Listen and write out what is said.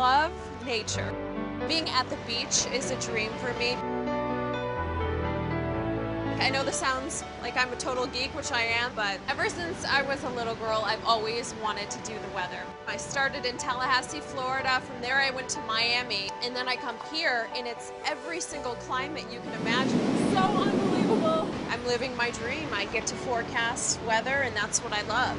love nature. Being at the beach is a dream for me. I know this sounds like I'm a total geek, which I am, but ever since I was a little girl, I've always wanted to do the weather. I started in Tallahassee, Florida. From there, I went to Miami. And then I come here, and it's every single climate you can imagine. It's so unbelievable. I'm living my dream. I get to forecast weather, and that's what I love.